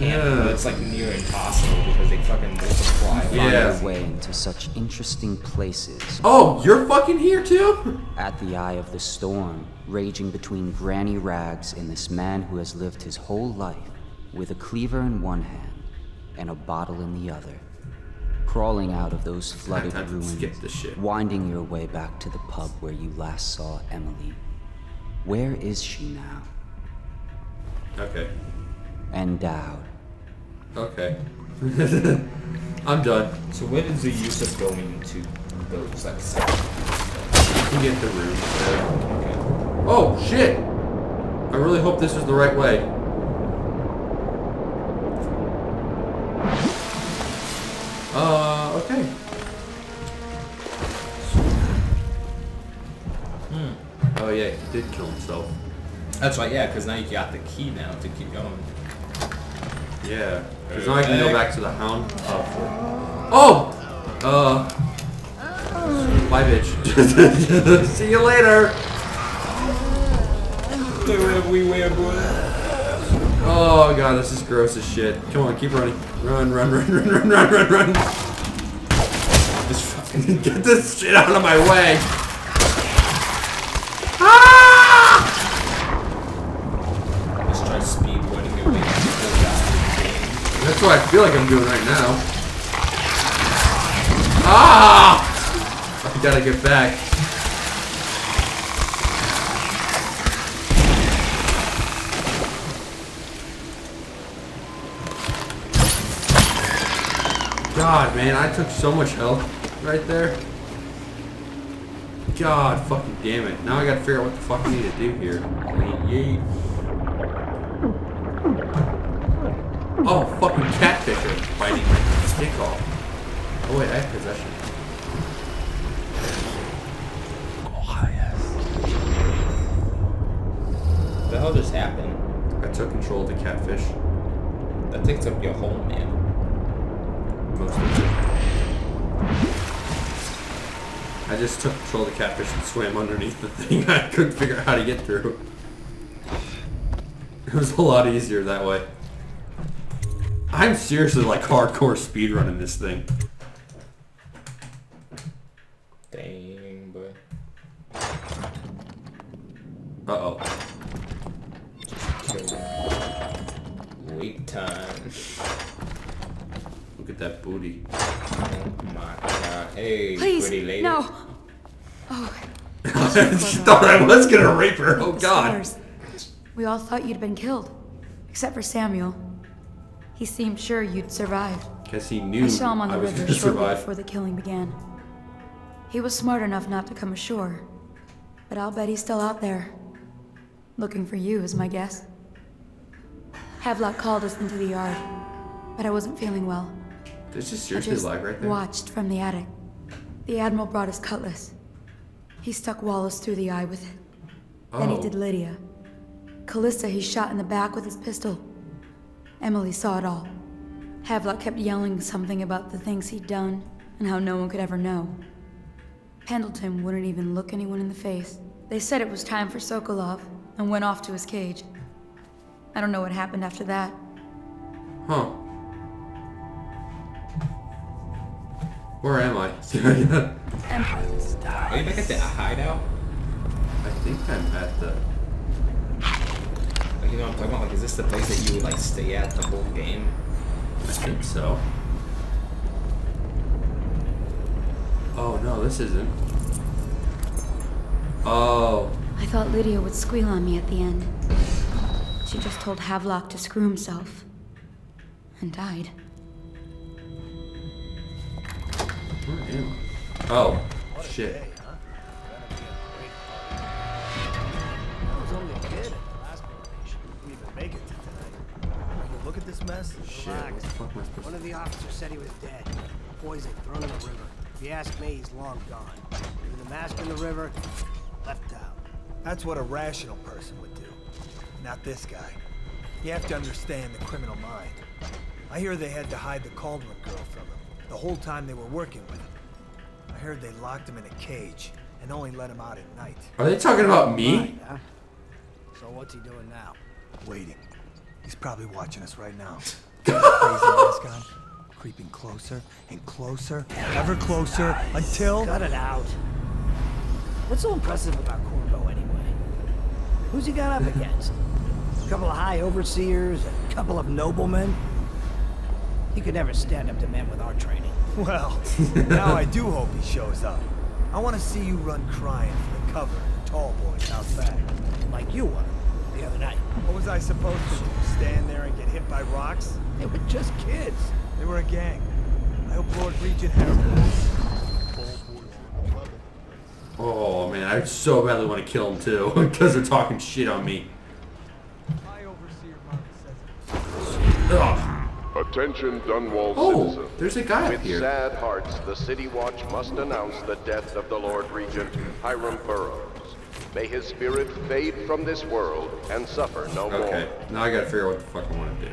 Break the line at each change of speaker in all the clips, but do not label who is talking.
Yeah.
but it's like near impossible because they fucking multiply.
Yeah.
Find our way into such interesting places.
Oh, you're fucking here too?
At the eye of the storm, raging between Granny Rags and this man who has lived his whole life with a cleaver in one hand and a bottle in the other. Crawling out of those flooded ruins,
skip this shit.
winding your way back to the pub where you last saw Emily. Where is she now?
Okay.
Endowed.
Okay. I'm done.
So what is the use of going to those like?
You can get the room.
Okay.
Oh shit! I really hope this is the right way. Uh, okay. Hmm. Oh yeah, he did kill himself.
That's right, yeah, because now you got the key now to keep going.
Yeah. Because now I can go back to the hound. Oh! Oh! Uh. Bye, bitch. See you later! Oh god, this is gross as shit. Come on, keep running. Run, run, run, run, run, run, run, run.
Just fucking
Get this shit out of my way! What I feel like I'm doing right now. Ah! I gotta get back. God, man, I took so much health right there. God, fucking damn it. Now I gotta figure out what the fuck I need to do here. Yeet. Oh wait, I have possession.
What the hell just happened?
I took control of the catfish.
That takes up your whole man.
Most of it. I just took control of the catfish and swam underneath the thing. I couldn't figure out how to get through. It was a lot easier that way. I'm seriously like hardcore speedrunning this thing.
Dang, but
Uh-oh.
Wait time.
Look at that booty.
Oh my god. Hey,
Please,
pretty lady.
no. Oh,
she thought I was gonna rape her. Oh god.
We all thought you'd been killed, except for Samuel. He seemed sure you'd survived.
Guess he knew
I saw him on the
was
river shortly
survive.
before the killing began. He was smart enough not to come ashore, but I'll bet he's still out there. Looking for you, is my guess. Havelock called us into the yard, but I wasn't feeling well.
This is
I
seriously
just
live right there.
watched from the attic. The Admiral brought his cutlass. He stuck Wallace through the eye with it. Then he
Oh.
did Lydia. Callista he shot in the back with his pistol. Emily saw it all. Havelock kept yelling something about the things he'd done and how no one could ever know. Pendleton wouldn't even look anyone in the face. They said it was time for Sokolov and went off to his cage. I don't know what happened after that.
Huh. Where am I?
Are you back at the hideout?
I think I'm at the.
Like, you know what I'm talking about? Like, is this the place that you would, like, stay at the whole game?
I think so. Oh no, this isn't. Oh.
I thought Lydia would squeal on me at the end. She just told Havelock to screw himself. And died.
Where am I? Oh. Shit.
I was only a kid at the last coronation. Didn't make it tonight. Look at this mess.
Shit. What the fuck am I supposed
One of the officers said he was dead. Poison thrown in the river. If you ask me, he's long gone. Threw the mask in the river, left out.
That's what a rational person would do. Not this guy. You have to understand the criminal mind. I hear they had to hide the Kaldwin girl from him the whole time they were working with him. I heard they locked him in a cage. and only let him out at night.
Are they talking about me?
Right, huh? So what's he doing now?
Waiting. He's probably watching us right now. Crazy mask on, creeping closer and closer, ever closer, until...
Cut it out. What's so impressive about Corvo anyway? Who's he got up against? A couple of high overseers, a couple of noblemen? He could never stand up to men with our training.
Well, now I do hope he shows up. I want to see you run crying for the cover of the tall boys out back.
Like you were the other night.
What was I supposed to do? Stand there and get hit by rocks?
They were just kids.
They were a gang. I hope Lord Regent Harold.
Oh man, I so badly want to kill him too because they're talking shit on me.
My overseer Mark says
Ugh.
Attention Dunwall
Oh,
citizens.
there's a guy up
With
here.
sad hearts, the City Watch must announce the death of the Lord Regent, Hiram Burrows. May his spirit fade from this world and suffer no more.
Okay, now I gotta figure out what the fuck I want to do.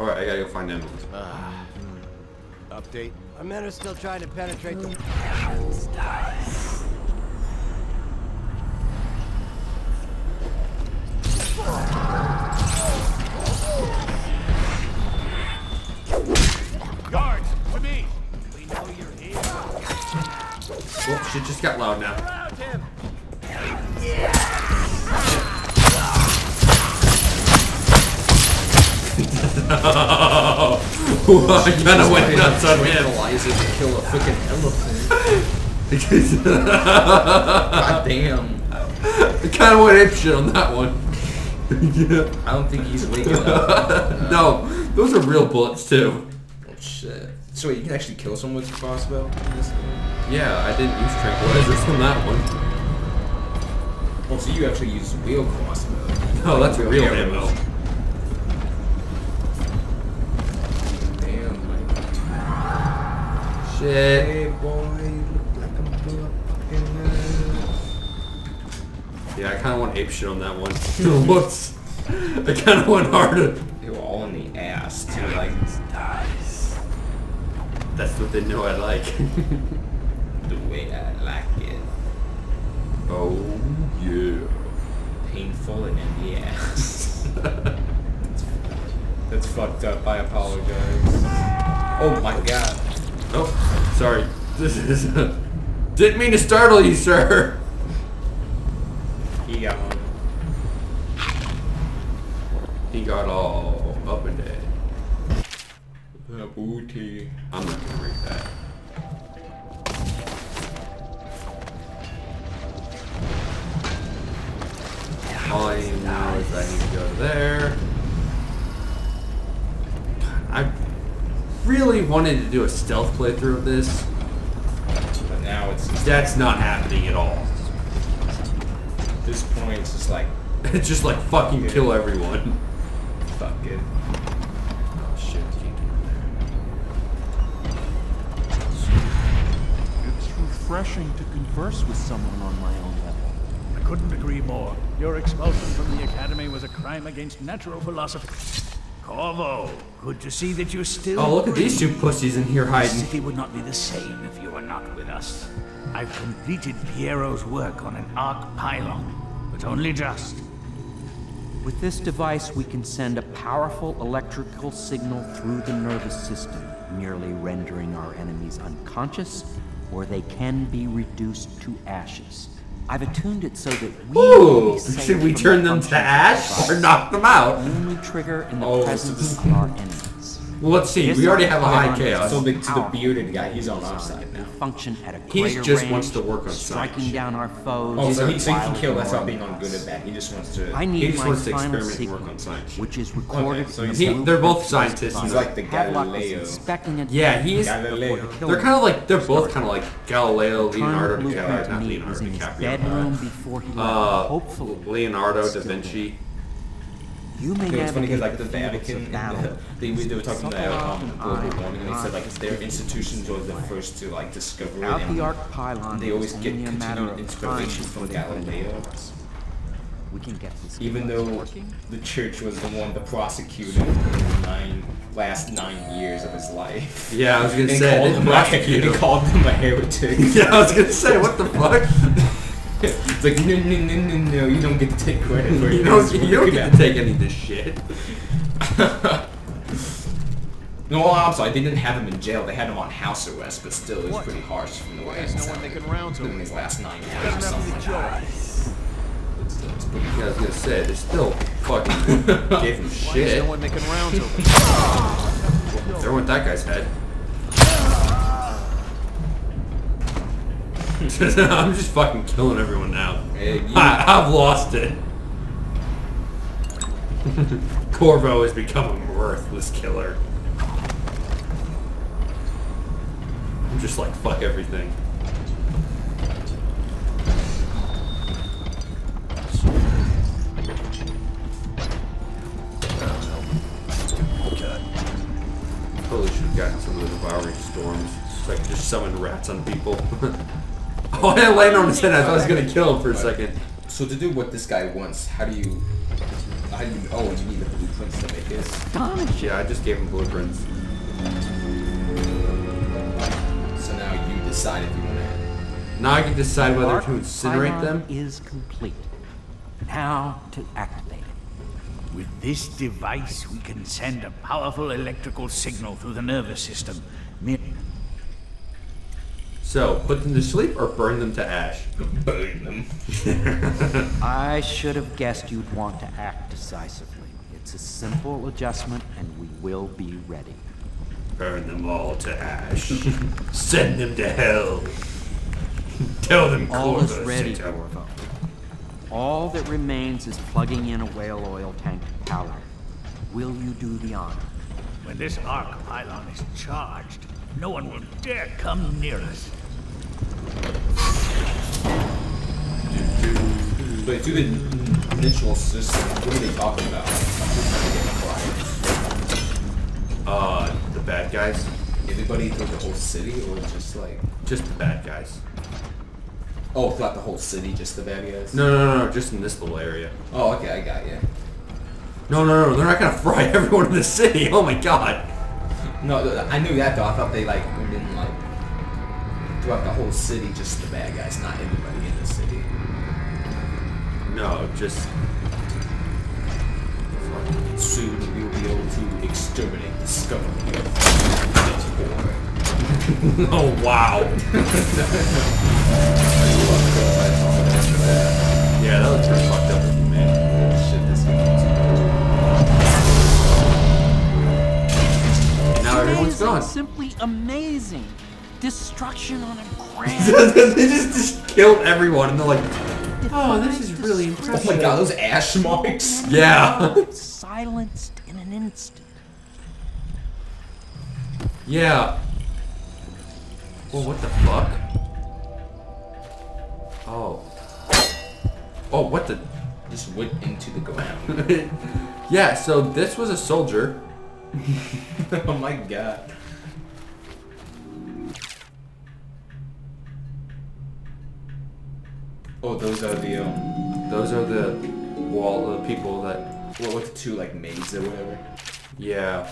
Alright, I gotta go find Emily. Ah, hmm.
Update.
Our men are still trying to penetrate the...
Guards, to me. We know you're here.
Oh, shit just got loud now.
Around him.
I kinda went nuts on him.
Eliza to kill a freaking elephant. God damn.
I kinda went ape shit on that one. yeah.
I don't think he's waking up.
No, those are real bullets too.
Oh shit. So wait, you can actually kill someone with a crossbow? in this game?
Yeah, I didn't use tranquilizers on that one.
Oh, so you actually use wheel crossbow.
No, that's real ammo. Shit.
hey boy, like I'm doing fucking
Yeah, I kinda want ape shit on that one. Whoops. I kinda went harder.
They were all in the ass too, like
That's what they know I like.
the way I like it.
oh, yeah.
Painful and in the ass. That's fucked up. I apologize. Oh my god.
Oh, sorry. This is. Didn't mean to startle you, sir.
He got one.
He got all up and dead.
The booty.
I'm not gonna read that. All I need now is I need to go to there. I really wanted to do a stealth playthrough of this.
But now it's
That's not happening at all.
at this point it's just like
It's just like fucking kill everyone.
fuck it.
Oh shit, can't get in there.
It's refreshing to converse with someone on my own level.
I couldn't agree more. Your expulsion from the academy was a crime against natural philosophy. Corvo, good to see that you're still.
Oh, look at these two pussies in here hiding.
The
hiding.
city would not be the same if you were not with us. I've completed Piero's work on an arc pylon, but only just.
With this device, we can send a powerful electrical signal through the nervous system, merely rendering our enemies unconscious, or they can be reduced to ashes. I've attuned it so that we
Ooh, should we turn them to ash or knock them out?
Only trigger in the
Oh,
presence of our enemies.
Well, let's see. We already have a high chaos.
So the, to the bearded guy, he's on our side now.
Function at a
He just
range,
wants to work on
striking
science.
down our foes.
Oh, so he, so he can kill. That's not being on good
us.
or bad. He just wants to.
I
He just wants to experiment and work on science.
which is recorded
so he's-
He- they're both scientists.
He's like the Galileo.
Yeah, he's.
Galileo.
They're kind of like they're both kind of like Galileo, Leonardo
blueprint
DiCaprio,
to
not Leonardo
was in
DiCaprio.
bedroom before he left.
Uh, Leonardo da
still
Vinci.
You may
It was funny because like the
the
Vatican,
of
and
battle.
the, they, they were talking about um, global
Eye,
warming, and they said like their institutions were the first to like discover it, and
the arc pylon,
they always get
only
continued inspiration from
before they put it
Galileo.
We can get this
Even though the church was the one to prosecute him for the nine last nine years of his life.
Yeah, I was gonna
And
say,
called
they
him, a,
prosecute
they called him a heretic.
Yeah, I was gonna say, what the fuck?
it's like no, no, no, no, no. You don't get to take credit for
you
this.
don't, you don't get to take any of this shit.
No, well, I'm sorry. They didn't have him in jail. They had him on house arrest, but still, it was pretty harsh from the way it sounded. In his last nine years or something like that. It's, it's pretty
Yeah, I was gonna say, they still fucking gave him shit.
no one making rounds over
There went that guy's head. I'm just fucking killing everyone now.
Hey,
I, I've lost it. Corvo has become a worthless killer. I'm just like, fuck everything. Totally should have gotten some of the Devouring Swarms. So I could just summon rats on people. oh, I landed on his head. I thought I was gonna kill him for a second.
So to do what this guy wants, how do you? How do you? Oh, you need the blueprints to make this.
Yeah, I just gave him blueprints.
So now you decide if you want to.
Now I can decide whether
Arc
to incinerate
Pylon
them.
is complete. Now to activate it.
With this device, we can send a powerful electrical signal through the nervous system. Mere-
So, put them to sleep or burn them to ash?
Burn them.
I should have guessed you'd want to act decisively. It's a simple adjustment, and we will be ready.
Burn them all to ash. Send them to hell. Tell them
All is
Corvo
ready,
sent 'em.
Corvo. All that remains is plugging in a whale oil tank to power. Will you do the honor?
When this arc pylon is charged, no one will dare come near us.
But through the initial system, what are they talking about?
Uh, the bad guys?
Everybody throughout the whole city, or just like?
Just the bad guys.
Oh, throughout the whole city, just the bad guys.
No, no, no, no, just in this little area.
Oh, okay, I got you.
No, no, no, they're not gonna fry everyone in the city. Oh my god.
No, I knew that though. I thought they like throughout the whole city, just the bad guys, not everybody in the city.
No, just.
Soon we will be able to exterminate the scum of the earth.
oh wow. yeah, that looks pretty fucked up you, man.
Shit, this
And now everyone's
Amazing,
gone.
Simply amazing. Destruction on a grand.
they just, just killed everyone, and they're like, "Oh, this is really impressive."
Oh my god, those ash marks!
Yeah.
Silenced in an instant.
yeah. Well, what the fuck? Oh. Oh, what the?
Just went into the ground.
yeah. So this was a soldier.
oh my god. Oh, those are the um.
Those are the wall the people that.
What what's the two like maids or whatever?
Yeah.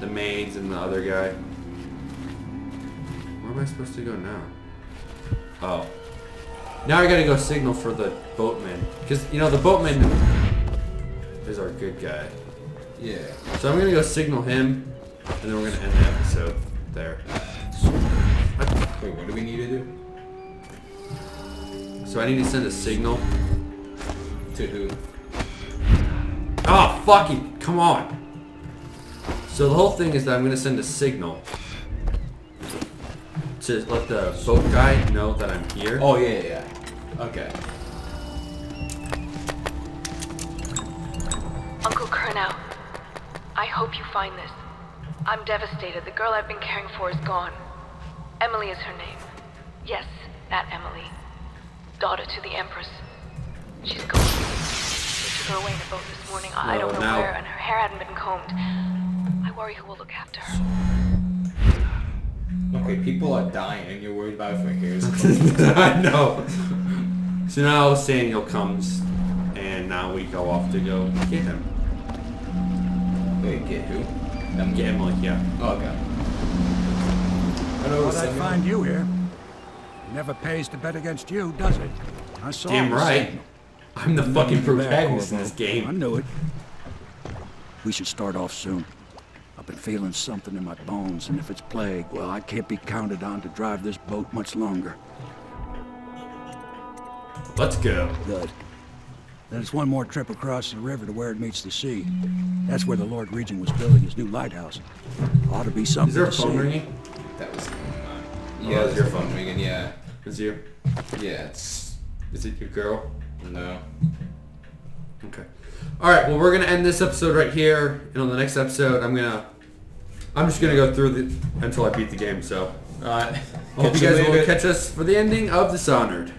The maids and the other guy. Where am I supposed to go now? Oh. Now I gotta go signal for the boatman. Because, you know, the boatman is our good guy.
Yeah.
So I'm gonna go signal him, and then we're gonna end the episode there.
Wait, what do we need to do?
So I need to send a signal.
To who?
Oh, fuck fucking, come on. So the whole thing is that I'm gonna send a signal to let the boat guy know that I'm here.
Oh yeah, yeah. yeah. Okay.
Uncle Kurnow, I hope you find this. I'm devastated. The girl I've been caring for is gone. Emily is her name. Yes, that Emily. Daughter to the Empress. She's gone. They took her away in a boat this morning. I I don't know
now-
where, and her hair hadn't been combed. I worry who will look after her.
Okay, people are dying and you're worried about if my hair is
I know. So now Samuel comes, and and now we go off to go get him.
Wait, get who?
Um, get Emily, yeah.
Oh, okay. Hello,
Thought I'd
Samuel.
find you here. Never pays to bet against you, does it? I saw
Damn right.
signal.
I'm the
Nothing
fucking
to back
protagonist in this game.
I knew it. We should start off soon. I've been feeling something in my bones, and if it's plague, well, I can't be counted on to drive this boat much longer.
Let's go.
Good. Then it's one more trip across the river to where it meets the sea. That's where the Lord Regent was building his new lighthouse. Ought to be something
Is there a phone ringing?
That was. Uh,
Oh,
yeah,
it's
there's
your
phone
phone.
ringing. Yeah.
Is you?
Yeah, it's
Is it your girl?
no.
Okay. All right. Well, we're gonna end this episode right here, and on the next episode, I'm gonna, I'm just gonna go through the until I beat the game. So,
All right.
Hope you guys will catch us for the ending of Dishonored.